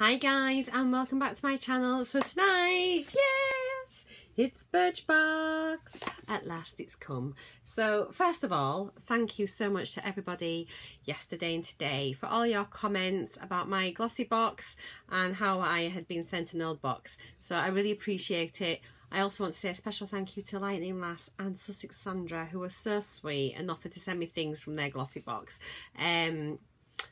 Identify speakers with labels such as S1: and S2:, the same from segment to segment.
S1: Hi guys and welcome back to my channel. So tonight, yes, it's Birchbox. At last it's come. So first of all, thank you so much to everybody yesterday and today for all your comments about my glossy box and how I had been sent an old box. So I really appreciate it. I also want to say a special thank you to Lightning Lass and Sussex Sandra who were so sweet and offered to send me things from their glossy box. Um,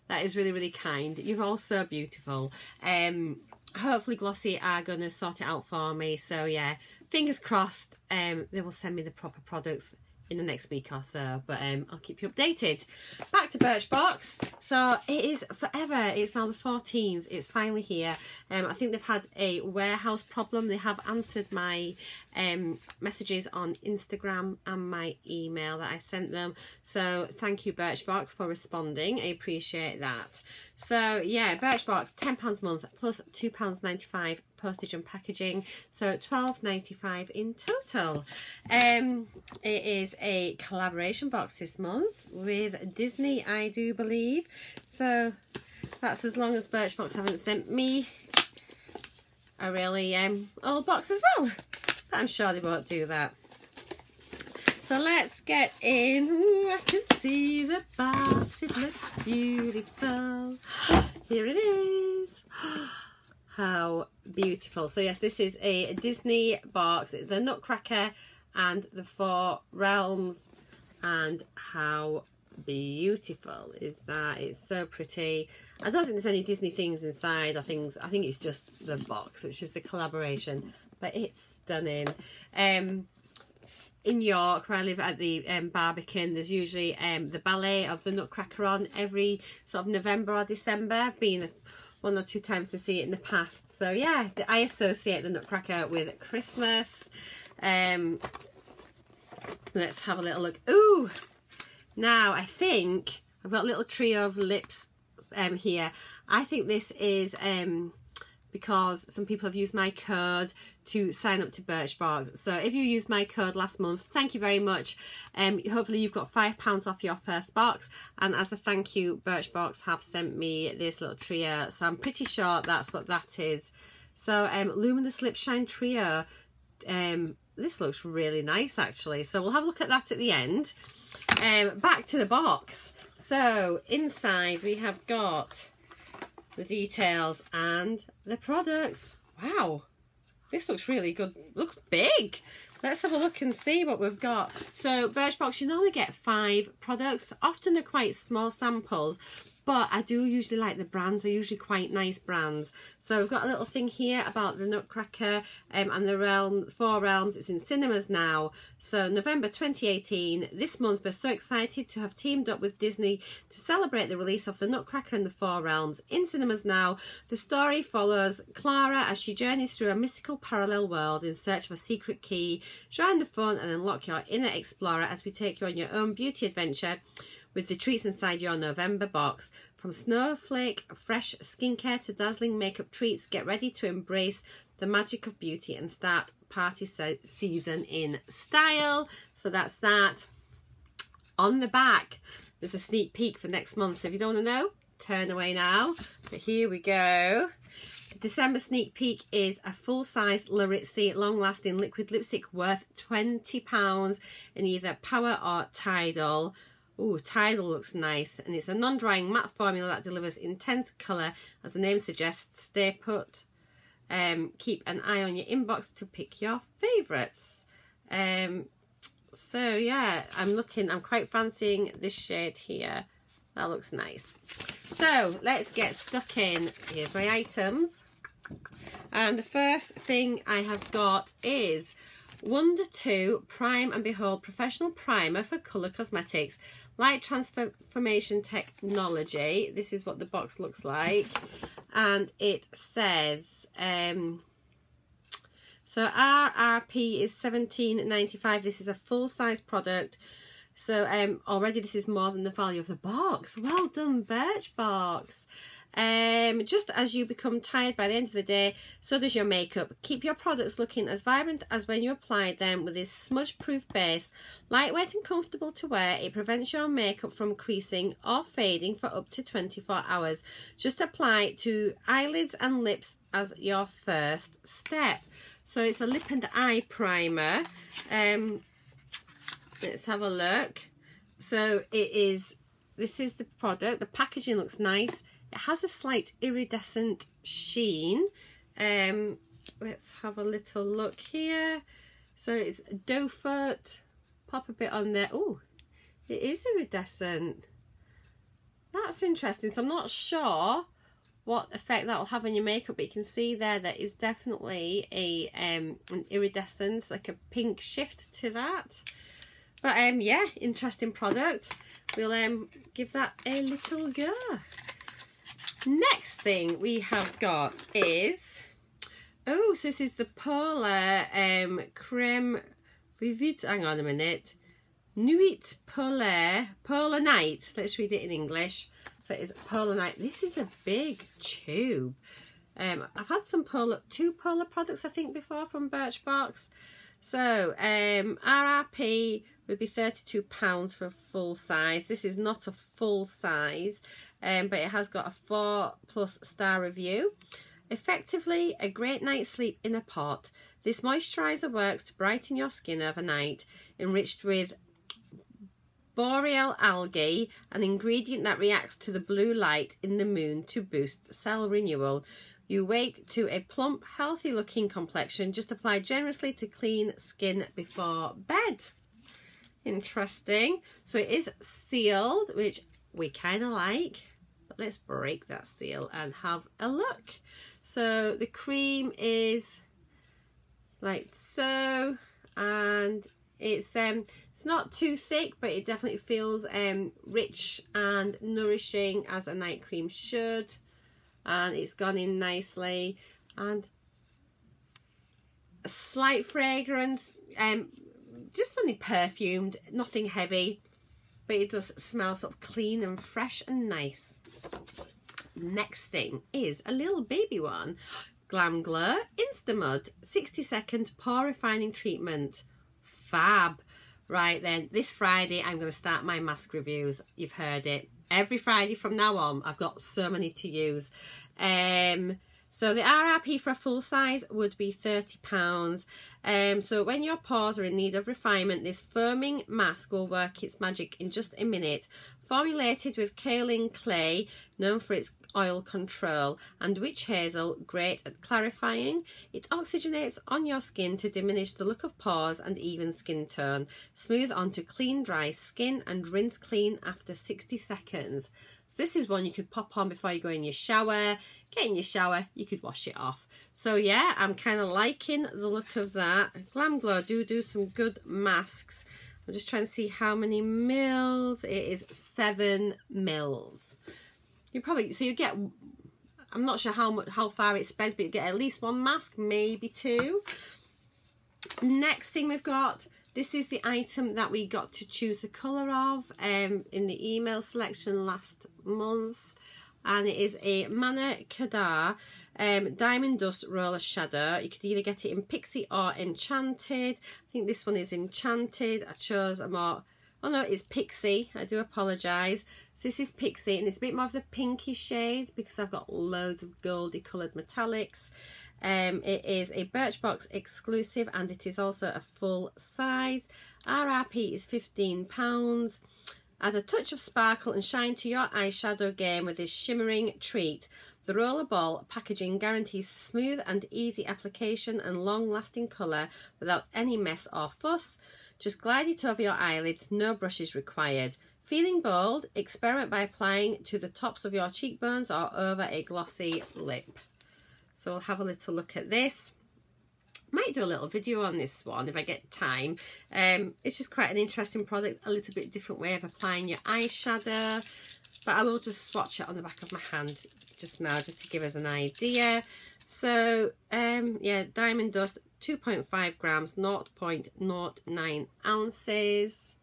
S1: that is really, really kind. You're all so beautiful. Um, hopefully Glossy are going to sort it out for me. So yeah, fingers crossed um, they will send me the proper products in the next week or so. But um i'll keep you updated. Back to birchbox so it is forever. It's now the 14th it's finally here. Um i think they've had a warehouse problem. They have answered my um messages on instagram and my email that i sent them. So thank you birchbox for responding. I appreciate that. So yeah birchbox 10 pounds a month plus two pounds 95 postage and packaging. So 12.95 in total. Um it is a collaboration box this month with disney i do believe. So that's as long as birchbox haven't sent me a really um old box as well i'm sure they won't do that so let's get in. Ooh, I can see the box. It looks beautiful. Here it is. How beautiful. So yes, this is a Disney box. The Nutcracker and the Four Realms. And how beautiful is that? It's so pretty. I don't think there's any Disney things inside or things. I think it's just the box. It's just a collaboration. But it's stunning. Um, in York, where I live at the um, Barbican, there's usually um, the ballet of the Nutcracker on every sort of November or December. I've been one or two times to see it in the past. So yeah, I associate the Nutcracker with Christmas. Um, let's have a little look. Ooh, now I think I've got a little trio of lips um, here. I think this is um, because some people have used my code to sign up to Birchbox. So if you used my code last month, thank you very much. Um, hopefully you've got £5 off your first box. And as a thank you, Birchbox have sent me this little trio. So I'm pretty sure that's what that is. So um, Luminous Lip Shine Trio. Um, this looks really nice actually. So we'll have a look at that at the end. Um, back to the box. So inside we have got the details and the products. Wow, this looks really good. Looks big. Let's have a look and see what we've got. So Birchbox, you normally get five products. Often they're quite small samples, but I do usually like the brands. They're usually quite nice brands. So we've got a little thing here about the Nutcracker um, and the Realms, Four Realms. It's in cinemas now. So November 2018. This month we're so excited to have teamed up with Disney to celebrate the release of the Nutcracker and the Four Realms in cinemas now. The story follows Clara as she journeys through a mystical parallel world in search of a secret key. Join the fun and unlock your inner explorer as we take you on your own beauty adventure with the treats inside your November box. From snowflake fresh skincare to dazzling makeup treats, get ready to embrace the magic of beauty and start party se season in style. So that's that. On the back, there's a sneak peek for next month. So if you don't want to know, turn away now. But here we go. December sneak peek is a full-size Larizzi long-lasting liquid lipstick worth £20 in either Power or Tidal. Ooh, Tidal looks nice. And it's a non-drying matte formula that delivers intense colour. As the name suggests, stay put. Um, keep an eye on your inbox to pick your favourites. Um, so, yeah, I'm looking, I'm quite fancying this shade here. That looks nice. So, let's get stuck in. Here's my items. And the first thing I have got is Wunder2 Prime and Behold Professional Primer for Colour Cosmetics. Light Transformation Technology. This is what the box looks like. And it says... Um, so RRP is 17.95. This is a full-size product. So um, already this is more than the value of the box. Well done, Birchbox. Um, just as you become tired by the end of the day, so does your makeup. Keep your products looking as vibrant as when you applied them with this smudge-proof base. Lightweight and comfortable to wear, it prevents your makeup from creasing or fading for up to 24 hours. Just apply to eyelids and lips as your first step. So it's a lip and eye primer. Um, let's have a look. So it is, this is the product. The packaging looks nice. It has a slight iridescent sheen. Um, let's have a little look here. So it's doe foot. Pop a bit on there. Oh, it is iridescent. That's interesting. So I'm not sure what effect that will have on your makeup but you can see there that is definitely a um an iridescence like a pink shift to that but um yeah interesting product we'll um give that a little go next thing we have got is oh so this is the Polaar um creme vivid hang on a minute. Nuit polar polar night let's read it in english. So it is polar night this is a big tube. Um i've had some Polaar two Polaar products i think before from birchbox. So um rrp would be 32 pounds for a full size this is not a full size um, but it has got a four plus star review. Effectively, a great night's sleep in a pot. This moisturiser works to brighten your skin overnight, enriched with boreal algae, an ingredient that reacts to the blue light in the moon to boost cell renewal. You wake to a plump, healthy looking complexion. Just apply generously to clean skin before bed. Interesting. So it is sealed, which we kind of like. But let's break that seal and have a look. So the cream is like so and it's um it's not too thick but it definitely feels um rich and nourishing as a night cream should. And it's gone in nicely. And a slight fragrance um just only perfumed nothing heavy but it does smell sort of clean and fresh and nice. Next thing is a little baby one. Glam Glow Instamud 60 second pore refining treatment. Fab. Right then, this Friday I'm going to start my mask reviews. You've heard it. Every Friday from now on, I've got so many to use. Um, so the RRP for a full size would be £30. Um, so when your pores are in need of refinement, this firming mask will work its magic in just a minute. Formulated with kaolin clay, known for its oil control, and witch hazel, great at clarifying. It oxygenates on your skin to diminish the look of pores and even skin tone. Smooth onto clean, dry skin and rinse clean after 60 seconds. So this is one you could pop on before you go in your shower. Get in your shower, you could wash it off. So yeah, I'm kind of liking the look of that. Glam Glow do do some good masks. I'm just trying to see how many mils. It is seven mils. You probably, so you get, I'm not sure how much, how far it spreads, but you get at least one mask, maybe two. Next thing we've got this is the item that we got to choose the colour of um, in the email selection last month. And it is a Manna Kadar um, Diamond Dust Roller Shadow. You could either get it in Pixie or Enchanted. I think this one is Enchanted. I chose a more... Oh no, it's Pixie. I do apologise. So this is Pixie and it's a bit more of the pinky shade because I've got loads of goldy coloured metallics. Um, it is a Birchbox exclusive and it is also a full size. RRP is £15. Add a touch of sparkle and shine to your eyeshadow game with this shimmering treat. The rollerball packaging guarantees smooth and easy application and long-lasting colour without any mess or fuss. Just glide it over your eyelids, no brushes required. Feeling bold? Experiment by applying to the tops of your cheekbones or over a glossy lip. So I'll have a little look at this. Might do a little video on this one if I get time. Um, it's just quite an interesting product, a little bit different way of applying your eyeshadow. But I will just swatch it on the back of my hand just now, just to give us an idea. So, um, yeah, Diamond Dust, 2.5 grams, 0.09 ounces.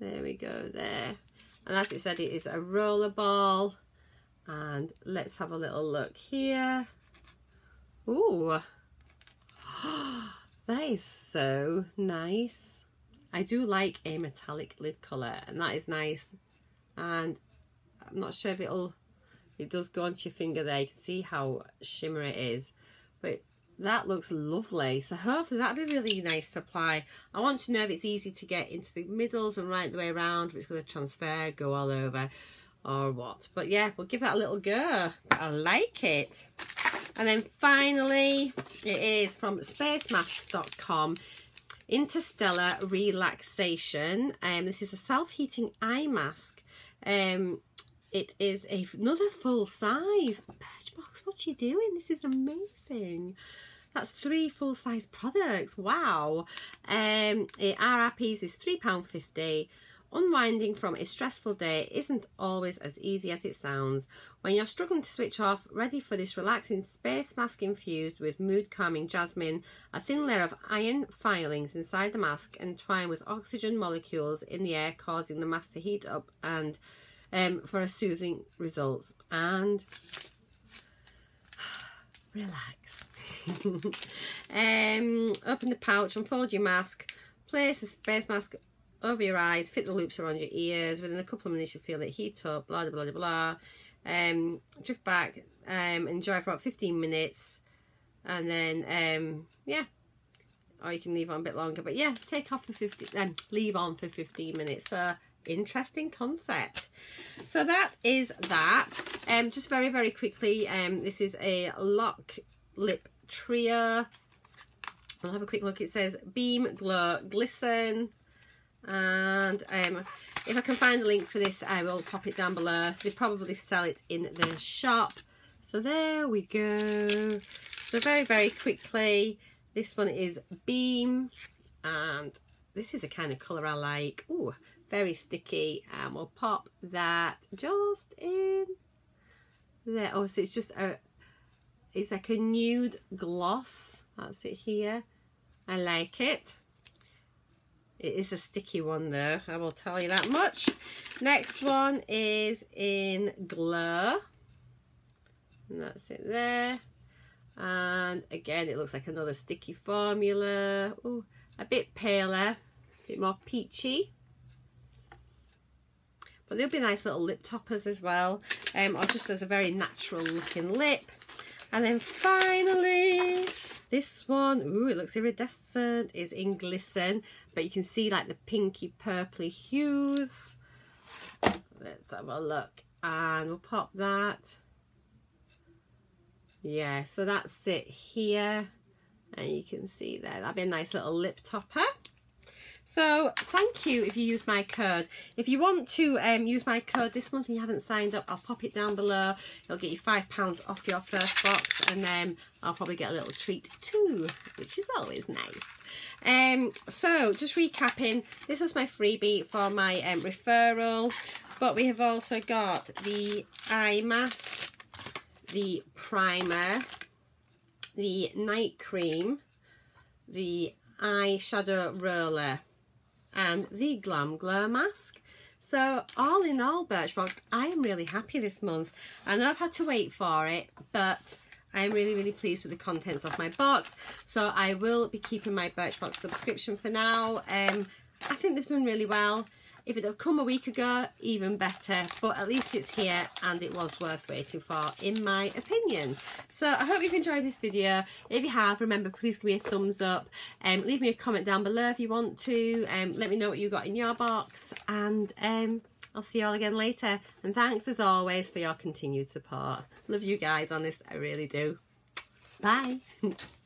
S1: There we go there. And as it said, it is a roller ball And let's have a little look here. Ooh, that is so nice. I do like a metallic lid colour and that is nice. And I'm not sure if it'll, it does go onto your finger there. You can see how shimmery it is. But that looks lovely. So hopefully that'll be really nice to apply. I want to know if it's easy to get into the middles and right the way around. If it's going to transfer, go all over or what. But yeah, we'll give that a little go. I like it. And then finally, it is from spacemasks.com. Interstellar Relaxation. Um, this is a self-heating eye mask. Um, it is a, another full size. Birchbox, what you doing? This is amazing. That's three full size products. Wow. Um, it, RRPs is £3.50. Unwinding from a stressful day isn't always as easy as it sounds. When you're struggling to switch off, ready for this relaxing space mask infused with mood calming jasmine, a thin layer of iron filings inside the mask entwine with oxygen molecules in the air, causing the mask to heat up and um, for a soothing result. And relax. um, open the pouch, unfold your mask, place a space mask over your eyes, fit the loops around your ears. Within a couple of minutes, you'll feel it heat up, blah, blah, blah, blah. Um, drift back, um, enjoy for about 15 minutes. And then, um, yeah. Or you can leave on a bit longer. But yeah, take off for 15, um, leave on for 15 minutes. So, interesting concept. So that is that. Um, just very, very quickly, um, this is a lock lip trio. I'll have a quick look. It says Beam, Glow, Glisten, and um, if I can find the link for this I will pop it down below. They probably sell it in the shop. So there we go. So very very quickly this one is beam. And this is a kind of colour I like. Oh very sticky. And we'll pop that just in there. Oh so it's just a it's like a nude gloss. That's it here. I like it it is a sticky one though, I will tell you that much. Next one is in Glow. And that's it there. And again, it looks like another sticky formula. Ooh, a bit paler, a bit more peachy. But they'll be nice little lip toppers as well. Um, or just as a very natural looking lip. And then finally, this one, ooh, it looks iridescent, is in Glisten, but you can see like the pinky purpley hues. Let's have a look and we'll pop that. Yeah, so that's it here. And you can see there, that'd be a nice little lip topper. So thank you if you use my code. If you want to um, use my code this month and you haven't signed up, I'll pop it down below. It'll get you £5 off your first box and then I'll probably get a little treat too, which is always nice. Um, so just recapping, this was my freebie for my um, referral, but we have also got the eye mask, the primer, the night cream, the eyeshadow roller and the Glam Glow mask. So all in all, Birchbox, I am really happy this month. I know I've had to wait for it, but I am really, really pleased with the contents of my box. So I will be keeping my Birchbox subscription for now. Um, I think they've done really well. If it had come a week ago, even better. But at least it's here and it was worth waiting for, in my opinion. So I hope you've enjoyed this video. If you have, remember, please give me a thumbs up. Um, leave me a comment down below if you want to. Um, let me know what you got in your box. And um, I'll see you all again later. And thanks as always for your continued support. Love you guys, honest, I really do. Bye.